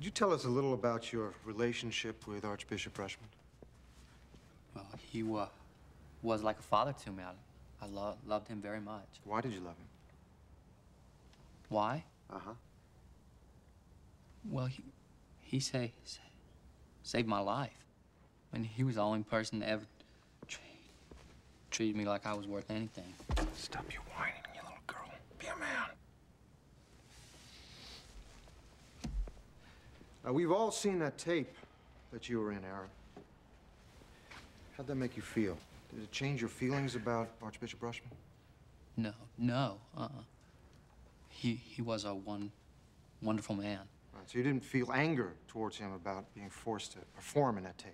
Could you tell us a little about your relationship with Archbishop Rushman? Well, he wa was like a father to me. I, I lo loved him very much. Why did you love him? Why? Uh-huh. Well, he, he say, say, saved my life. I mean, he was the only person that ever tre treated me like I was worth anything. Stop your whining, you little girl. Be a man. Now, we've all seen that tape that you were in, Aaron. How'd that make you feel? Did it change your feelings about Archbishop Rushman? No, no, uh-uh. He, he was a one wonderful man. Right, so you didn't feel anger towards him about being forced to perform in that tape?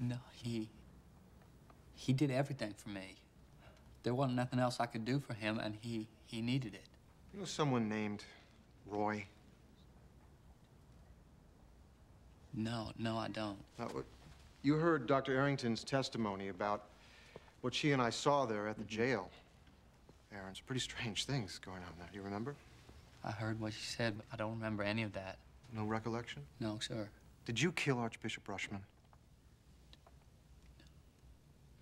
No, he, he did everything for me. There wasn't nothing else I could do for him, and he, he needed it. You know someone named Roy? No, no, I don't. You heard Dr. Arrington's testimony about what she and I saw there at the mm-hmm. jail. Aaron, some pretty strange things going on there. Do you remember? I heard what she said, but I don't remember any of that. No recollection? No, sir. Did you kill Archbishop Rushman?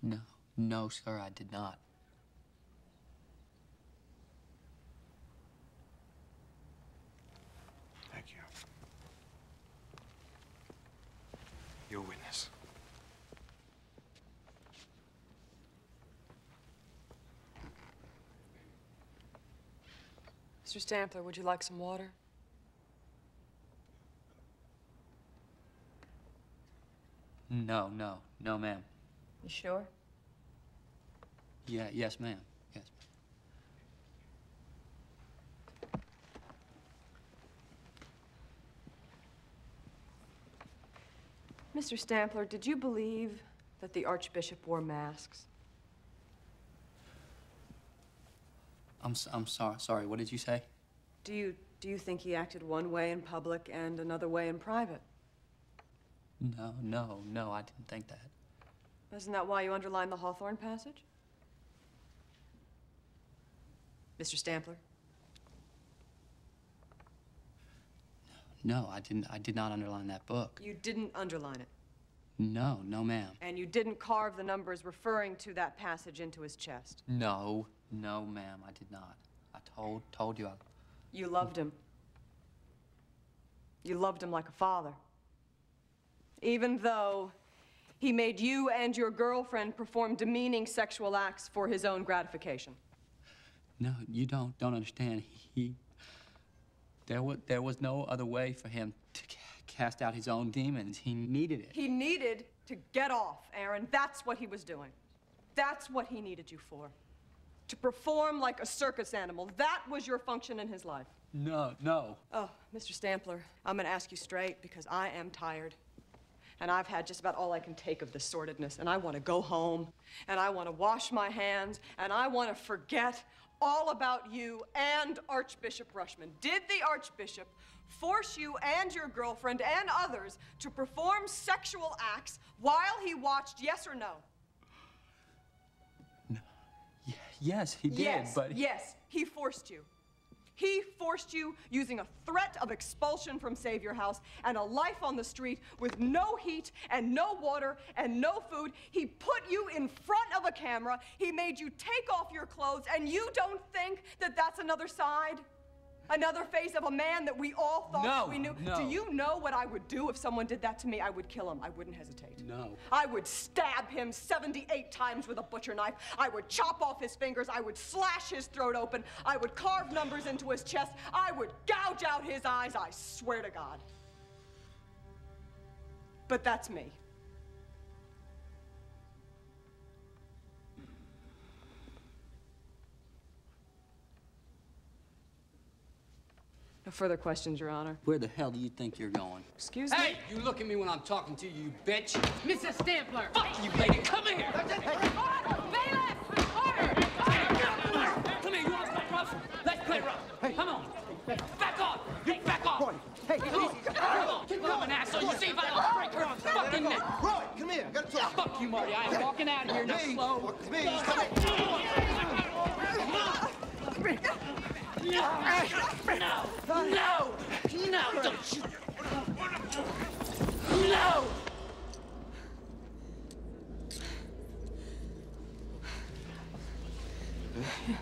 No, no, sir, I did not. Thank you. You're a witness. Mr. Stampler, would you like some water? No, no, no, ma'am. You sure? Yeah, yes, ma'am. Yes. Mr. Stampler, did you believe that the Archbishop wore masks? I'm, I'm sorry, sorry, what did you say? Do you, do you think he acted one way in public and another way in private? No, no, no, I didn't think that. Isn't that why you underlined the Hawthorne passage? Mr. Stampler? No, I didn't, I did not underline that book. You didn't underline it. No, no, ma'am. And you didn't carve the numbers referring to that passage into his chest. No, no, ma'am, I did not. I told, told you I, You loved him. You loved him like a father. Even though he made you and your girlfriend perform demeaning sexual acts for his own gratification. No, you don't don't understand. He there was there was no other way for him to cast out his own demons. He needed it. He needed to get off, Aaron. That's what he was doing. That's what he needed you for. To perform like a circus animal. That was your function in his life. No, no. Oh, Mr. Stampler, I'm gonna ask you straight because I am tired. And I've had just about all I can take of this sordidness. And I wanna go home, and I wanna wash my hands, and I wanna forget all about you and Archbishop Rushman. Did the Archbishop force you and your girlfriend and others to perform sexual acts while he watched, yes or no? Yes, he did, yes, but yes, he forced you. He forced you using a threat of expulsion from Savior House and a life on the street with no heat and no water and no food. He put you in front of a camera. He made you take off your clothes, and you don't think that that's another side? Another face of a man that we all thought No, we knew? no. Do you know what I would do if someone did that to me? I would kill him. I wouldn't hesitate. no. I would stab him 78 times with a butcher knife. I would chop off his fingers. I would slash his throat open. I would carve numbers into his chest. I would gouge out his eyes. I swear to God. But that's me. No further questions, Your Honor. Where the hell do you think you're going? Excuse me. Hey, you look at me when I'm talking to you, you bitch. Mr. Stampler! Fuck you, lady. Come here. Hey. Bailiff! Order! Come here. You want to play rough? Let's play rough. Hey. Come on. Back off. You back off. Hey, Come on. Come on. Come on, asshole. You see if I don't break her fucking neck. Roy, come here. I gotta talk. Fuck you, Marty. I am walking out of here now. Slow. Fuck me. Come here. No! No! No! Don't you... No! Yeah.